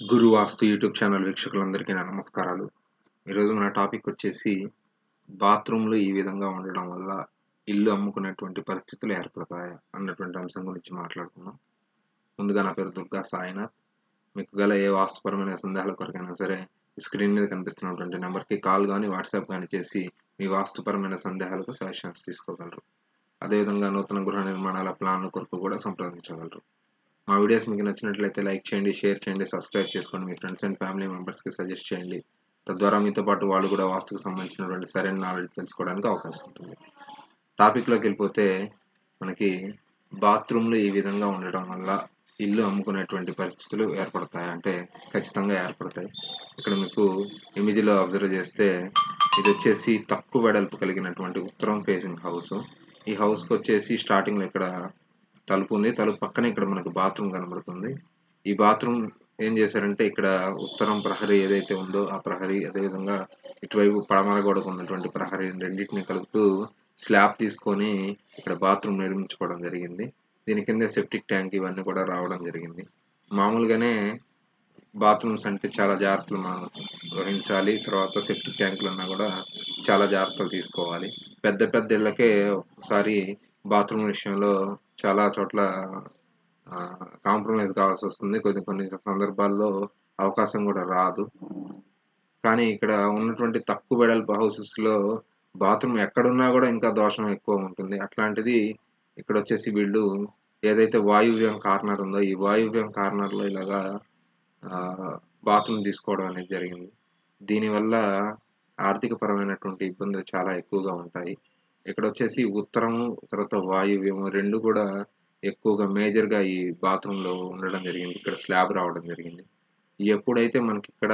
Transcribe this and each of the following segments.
గురు వాస్తు YouTube channel వీక్షకులందరికీ నా నమస్కారాలు. ఈరోజు మన టాపిక్ వచ్చేసి బాత్రూంలు ఈ విధంగా ఉండడం వల్ల ఇల్లు అమ్ముకునేటువంటి పరిస్థితులు ఏర్పడతాయా అన్నటువంటి అంశం గురించి మాట్లాడుకుందాం. ముందుగా నా పేరు దుర్గా సాయినాథ్. మీకు గల ఏ వాస్తుపరమైన సందేహాల కొరకైనా సరే స్క్రీన్ మీద కనిపిస్తున్నటువంటి నెంబర్కి కాల్ కానీ వాట్సాప్ కానీ చేసి మీ వాస్తుపరమైన సందేహాలకు సజెషన్స్ తీసుకోగలరు. అదేవిధంగా నూతన గృహ నిర్మాణాల ప్లాన్ కొరకు కూడా సంప్రదించగలరు. మా వీడియోస్ మీకు నచ్చినట్లయితే లైక్ చేయండి షేర్ చేయండి సబ్స్క్రైబ్ చేసుకోండి. మీ ఫ్రెండ్స్ అండ్ ఫ్యామిలీ మెంబర్స్కి సజెస్ట్ చేయండి. తద్వారా మీతో పాటు వాళ్ళు కూడా వాస్తుకు సంబంధించినటువంటి సరైన నాలెడ్జ్ తెలుసుకోవడానికి అవకాశం ఉంటుంది. టాపిక్లోకి వెళ్ళిపోతే మనకి బాత్రూమ్లు ఈ విధంగా ఉండడం వల్ల ఇల్లు అమ్ముకునేటువంటి పరిస్థితులు ఏర్పడతాయి. అంటే ఖచ్చితంగా ఏర్పడతాయి. ఇక్కడ మీకు ఇమేజ్లో అబ్జర్వ్ చేస్తే ఇది వచ్చేసి తక్కువ వెడల్పు కలిగినటువంటి ఉత్తరం ఫేసింగ్ హౌస్ ఈ హౌస్కి వచ్చేసి స్టార్టింగ్లో ఇక్కడ తలుపు ఉంది. తలుపు పక్కనే ఇక్కడ మనకు బాత్రూమ్ కనబడుతుంది. ఈ బాత్రూమ్ ఏం చేశారంటే ఇక్కడ ఉత్తరం ప్రహరీ ఏదైతే ఉందో ఆ ప్రహరీ అదేవిధంగా ఇటువైపు పడమర గోడకు ఉన్నటువంటి ప్రహరీ రెండింటిని కలుపుతూ స్లాబ్ తీసుకొని ఇక్కడ బాత్రూమ్ నిర్మించుకోవడం జరిగింది. దీని కింద సెప్టిక్ ట్యాంక్ ఇవన్నీ కూడా రావడం జరిగింది. మామూలుగానే బాత్రూమ్స్ అంటే చాలా జాగ్రత్తలు మనం వహించాలి తర్వాత సెప్టిక్ ట్యాంకులు అన్నా కూడా చాలా జాగ్రత్తలు తీసుకోవాలి. పెద్ద పెద్ద ఇళ్ళకే ఒకసారి బాత్రూమ్ విషయంలో చాలా చోట్ల కాంప్రమైజ్ కావాల్సి వస్తుంది. కొన్ని కొన్ని సందర్భాల్లో అవకాశం కూడా రాదు. కానీ ఇక్కడ ఉన్నటువంటి తక్కువ వెడల్పు హౌసెస్లో బాత్రూమ్ ఎక్కడున్నా కూడా ఇంకా దోషం ఎక్కువ ఉంటుంది. అట్లాంటిది ఇక్కడ వచ్చేసి వీళ్ళు ఏదైతే వాయువ్యం కార్నర్ ఉందో ఈ వాయువ్యం కార్నర్లో ఇలాగా బాత్రూమ్ తీసుకోవడం అనేది జరిగింది. దీనివల్ల ఆర్థిక పరమైనటువంటి ఇబ్బందులు చాలా ఎక్కువగా ఉంటాయి. ఇక్కడ వచ్చేసి ఉత్తరము తర్వాత వాయువ్యము రెండు కూడా ఎక్కువగా మేజర్గా ఈ బాత్రూంలో ఉండడం జరిగింది. ఇక్కడ స్లాబ్ రావడం జరిగింది. ఎప్పుడైతే మనకి ఇక్కడ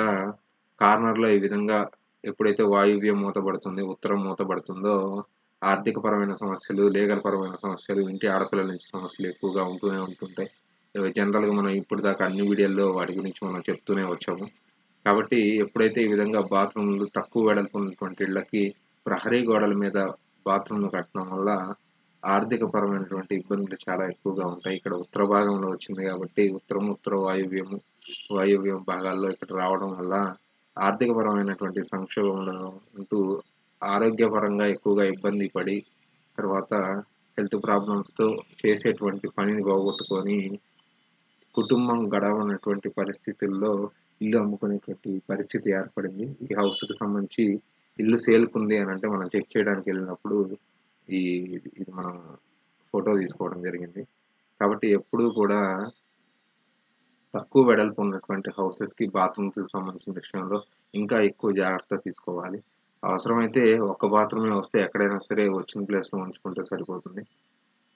కార్నర్లో ఈ విధంగా ఎప్పుడైతే వాయువ్యం మూతపడుతుంది ఉత్తరం మూతపడుతుందో ఆర్థికపరమైన సమస్యలు లీగల్ పరమైన సమస్యలు ఇంటి ఆడపిల్లల నుంచి సమస్యలు ఎక్కువగా ఉంటూనే ఉంటుంటాయి. జనరల్గా మనం ఇప్పుడు దాకా అన్ని వీడియోల్లో వాటి గురించి మనం చెప్తూనే వచ్చాము. కాబట్టి ఎప్పుడైతే ఈ విధంగా బాత్రూమ్లు తక్కువ వెడల్పు ఉన్నటువంటి ఇళ్ళకి ప్రహరీ గోడల మీద బాత్రూమ్లు కట్టడం వల్ల ఆర్థిక పరమైనటువంటి ఇబ్బందులు చాలా ఎక్కువగా ఉంటాయి. ఇక్కడ ఉత్తర భాగంలో వచ్చింది కాబట్టి ఉత్తరం ఉత్తర వాయువ్యము వాయువ్యం భాగాల్లో ఇక్కడ రావడం వల్ల ఆర్థికపరమైనటువంటి సంక్షోభంలో ఉంటూ ఆరోగ్యపరంగా ఎక్కువగా ఇబ్బంది పడి తర్వాత హెల్త్ ప్రాబ్లమ్స్తో చేసేటువంటి పనిని పోగొట్టుకొని కుటుంబం గడవనటువంటి పరిస్థితుల్లో ఇల్లు అమ్ముకునేటువంటి పరిస్థితి ఏర్పడింది. ఈ హౌస్కి సంబంధించి ఇల్లు సేల్కుంది అని అంటే మనం చెక్ చేయడానికి వెళ్ళినప్పుడు ఈ ఇది మనం ఫోటో తీసుకోవడం జరిగింది. కాబట్టి ఎప్పుడూ కూడా తక్కువ వెడల్పు ఉన్నటువంటి హౌసెస్కి బాత్రూమ్స్కి సంబంధించిన విషయంలో ఇంకా ఎక్కువ జాగ్రత్త తీసుకోవాలి. అవసరమైతే ఒక్క బాత్రూమే వస్తే ఎక్కడైనా సరే వచ్చిన ప్లేస్లో ఉంచుకుంటే సరిపోతుంది.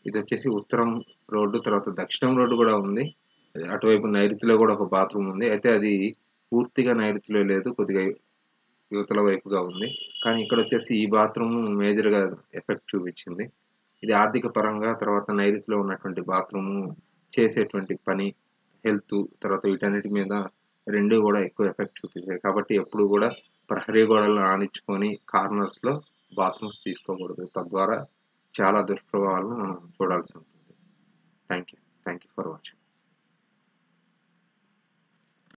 ఇది వచ్చేసి ఉత్తరం రోడ్డు తర్వాత దక్షిణం రోడ్డు కూడా ఉంది. అటువైపు నైరుతిలో కూడా ఒక బాత్రూమ్ ఉంది. అయితే అది పూర్తిగా నైరుతిలో లేదు. కొద్దిగా యువతల వైపుగా ఉంది. కానీ ఇక్కడ వచ్చేసి ఈ బాత్రూమ్ మేజర్గా ఎఫెక్ట్ చూపించింది. ఇది ఆర్థిక పరంగా తర్వాత నైరుతిలో ఉన్నటువంటి బాత్రూము చేసేటువంటి పని హెల్త్ తర్వాత వీటన్నిటి మీద రెండు కూడా ఎక్కువ ఎఫెక్ట్ చూపించాయి. కాబట్టి ఎప్పుడు కూడా ప్రహరీ గోడలను ఆనించుకొని కార్నర్స్లో బాత్రూమ్స్ తీసుకోకూడదు. తద్వారా చాలా దుష్ప్రభావాలను మనం చూడాల్సి ఉంటుంది. Thank you thank you for watching.